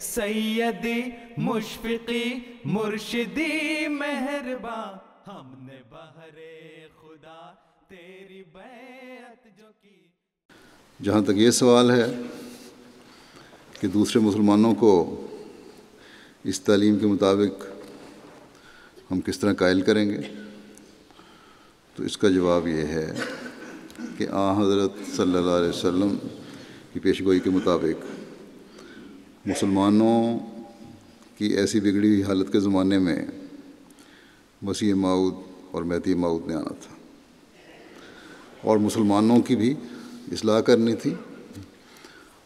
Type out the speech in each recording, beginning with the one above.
سیدی مشفقی مرشدی مہرباں، ہم نے بہر خدا تیری بیعت جو کی۔ جہاں تک یہ سوال ہے کہ دوسرے مسلمانوں کو اس تعلیم کے مطابق ہم کس طرح قائل کریں گے؟ تو اس کا جواب یہ ہے کہ آ حضرت صلی اللہ علیہ وسلم کی پیشگوئی کے مطابق مسلمانوں کی ایسی بگڑی ہوئی حالت کے زمانے میں مسیح معود اور مہتی معود نے آنا تھا۔ اور مسلمانوں کی بھی اصلاح کرنی تھی۔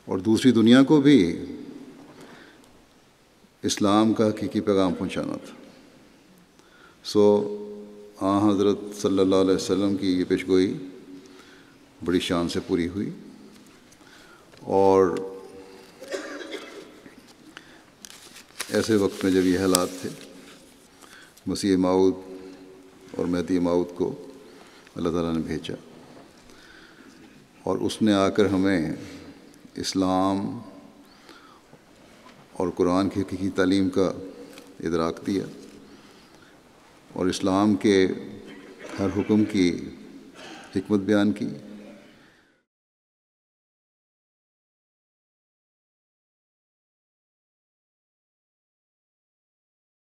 اور دوسری دنیا کو بھی اسلام کا حقیقی پیغام پہنچانا تھا۔ سو آ حضرت صلی اللہ علیہ وسلم کی یہ پیشگوئی بڑی شان سے پوری ہوئی۔ اور ایسے وقت میں جب یہ حالات تھے، مسیح معود اور مہدی معود کو اللہ تعالیٰ نے بھیجا اور اس نے آ کر ہمیں اسلام اور قرآن کی حقیقی تعلیم کا ادراک دیا اور اسلام کے ہر حکم کی حکمت بیان کی۔